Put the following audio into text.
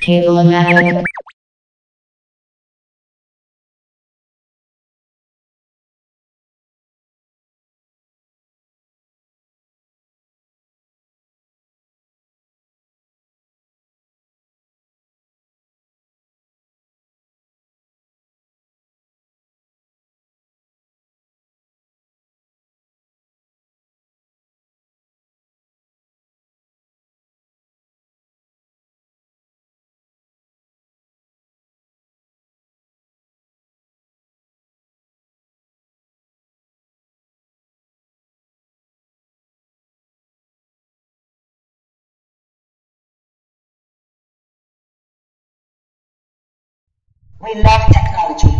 Cable-O-Matic. We love technology.